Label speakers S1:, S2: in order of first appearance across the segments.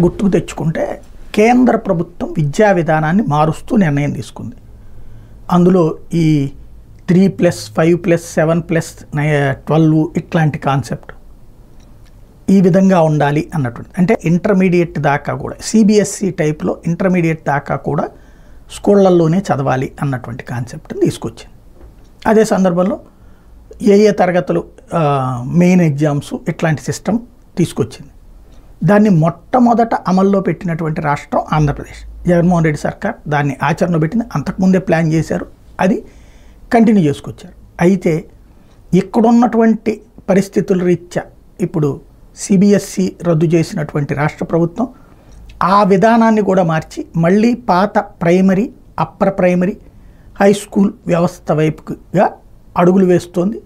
S1: గుర్తుకు తెచ్చుకుంటే కేంద్ర ప్రభుత్వం విద్యా విధానాన్ని మారుస్తూ నిర్ణయం తీసుకుంది. అందులో ఈ three plus five plus seven plus twelve ఇట్లాంటి కాన్సెప్ట్ ఈ విధంగా ఉండాలి అన్నటువంటి అంటే ఇంటర్మీడియట్ దాకా కూడా సిబిఎస్ఈ టైప్లో ఇంటర్మీడియట్ దాకా కూడా స్కూళ్ళల్లోనే చదవాలి అన్నటువంటి కాన్సెప్ట్ని తీసుకొచ్చింది. అదే సందర్భంలో ఏ ఏ తరగతులు మెయిన్ ఎగ్జామ్స్ ఇట్లాంటి సిస్టమ్ తీసుకొచ్చింది. దాన్ని మొట్టమొదట అమల్లో పెట్టినటువంటి రాష్ట్రం ఆంధ్రప్రదేశ్. జగన్మోహన్ రెడ్డి సర్కార్ దాన్ని ఆచరణ పెట్టింది. అంతకుముందే ప్లాన్ చేశారు. అది కంటిన్యూ చేసుకొచ్చారు. అయితే ఇక్కడున్నటువంటి పరిస్థితుల రీత్యా ఇప్పుడు సిబిఎస్సి రద్దు చేసినటువంటి రాష్ట్ర ప్రభుత్వం ఆ విధానాన్ని కూడా మార్చి మళ్ళీ పాత primary upper primary high school వ్యవస్థ వైపుగా అడుగులు వేస్తోంది.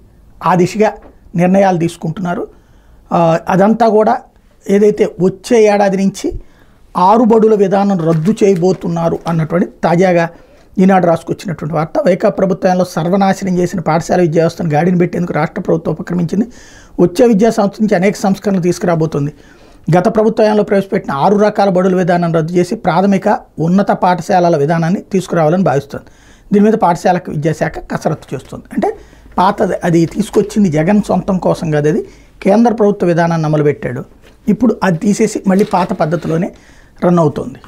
S1: ఆ దిశగా నిర్ణయాలు తీసుకుంటున్నారు. అదంతా కూడా ఏదైతే వచ్చే ఏడాది నుంచి ఆరుబడుల విధానం రద్దు చేయబోతున్నారు అన్నటువంటి తాజాగా ఈనాడు రాసుకొచ్చినటువంటి వార్త. వైకా ప్రభుత్వంలో సర్వనాశనం చేసిన పాఠశాల విద్యా వ్యవస్థను గాడిని పెట్టేందుకు రాష్ట్ర ప్రభుత్వం ఉపక్రమించింది. వచ్చే విద్యా సంస్థ నుంచి అనేక సంస్కరణలు తీసుకురాబోతుంది. గత ప్రభుత్వంలో ప్రవేశపెట్టిన ఆరు రకాల బడుల విధానం రద్దు చేసి ప్రాథమిక ఉన్నత పాఠశాలల విధానాన్ని తీసుకురావాలని భావిస్తుంది. దీని మీద పాఠశాల విద్యాశాఖ కసరత్తు చేస్తుంది. అంటే పాత అది తీసుకొచ్చింది జగన్ సొంతం కోసం కాదు అది. కేంద్ర ప్రభుత్వ విధానాన్ని అమలు పెట్టాడు. ఇప్పుడు అది తీసేసి మళ్ళీ పాత పద్ధతిలోనే రన్ అవుతుంది.